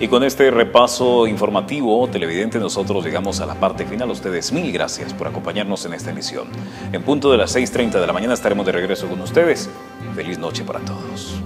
Y con este repaso informativo, televidente, nosotros llegamos a la parte final. ustedes mil gracias por acompañarnos en esta emisión. En punto de las 6.30 de la mañana estaremos de regreso con ustedes. Feliz noche para todos.